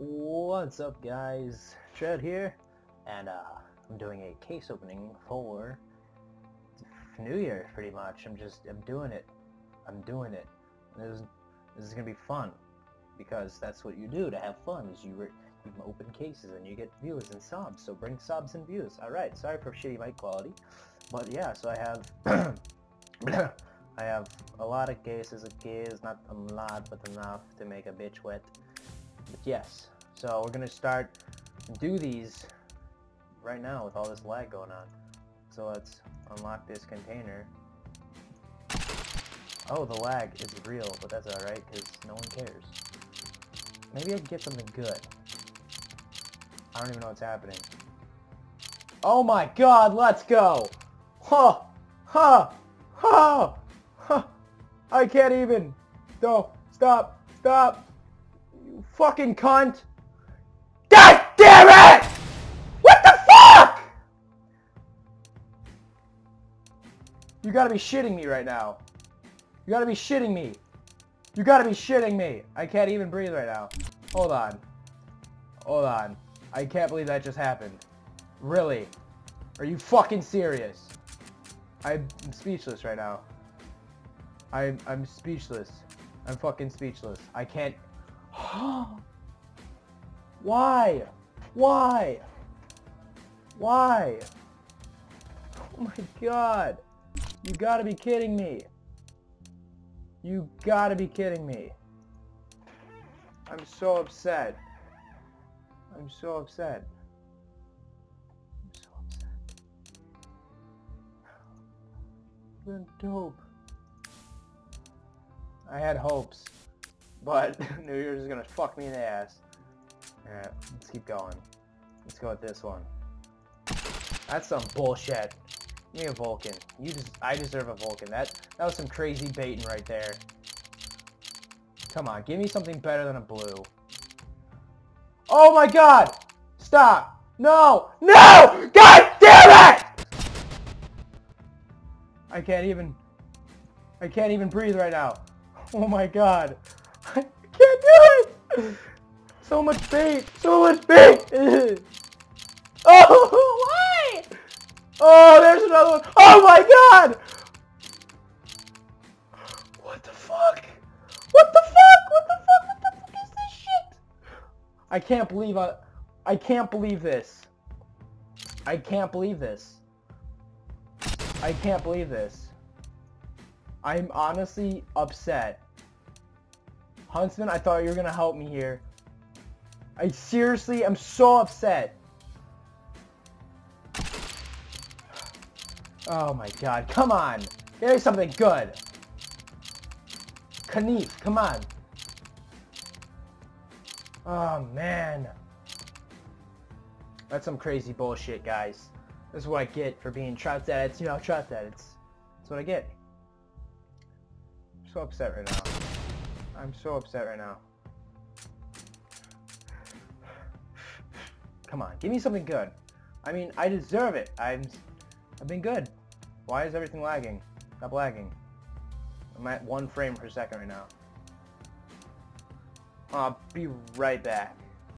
What's up guys? Trout here and uh, I'm doing a case opening for New Year pretty much. I'm just I'm doing it. I'm doing it. This is, this is gonna be fun because that's what you do to have fun is you you open cases and you get views and subs. So bring subs and views. All right. Sorry for shitty mic quality, but yeah. So I have I have a lot of cases of keys, not a lot, but enough to make a bitch wet. But yes, so we're gonna start do these right now with all this lag going on. So let's unlock this container. Oh, the lag is real, but that's alright, because no one cares. Maybe I can get something good. I don't even know what's happening. Oh my god, let's go! Huh! Huh! Huh! Huh! I can't even! No! Stop! Stop! Fucking cunt! God damn it! What the fuck? You gotta be shitting me right now. You gotta be shitting me. You gotta be shitting me. I can't even breathe right now. Hold on. Hold on. I can't believe that just happened. Really? Are you fucking serious? I'm speechless right now. I'm I'm speechless. I'm fucking speechless. I can't. Why? Why? Why? Oh my god. You gotta be kidding me. You gotta be kidding me. I'm so upset. I'm so upset. I'm so upset. Been dope. I had hopes, but New Year's is gonna fuck me in the ass. Alright, let's keep going. Let's go with this one. That's some bullshit. Give me a Vulcan. You just I deserve a Vulcan. That that was some crazy baiting right there. Come on, give me something better than a blue. Oh my god! Stop! No! No! God damn it! I can't even I can't even breathe right now. Oh my god. It! So much bait! So much bait! oh, why? Oh, there's another one. Oh my god! What the fuck? What the fuck? What the fuck? What the fuck is this shit? I can't believe I... I can't believe this. I can't believe this. I can't believe this. I'm honestly upset. Huntsman, I thought you were gonna help me here. I seriously am so upset. Oh my god, come on! Me something good! Knife, come on! Oh man. That's some crazy bullshit, guys. This is what I get for being TroutsEdits. You know, TroutsEdits. That's what I get. I'm so upset right now. I'm so upset right now. Come on, give me something good. I mean, I deserve it. I'm, I've been good. Why is everything lagging? Stop lagging. I'm at one frame per second right now. I'll be right back.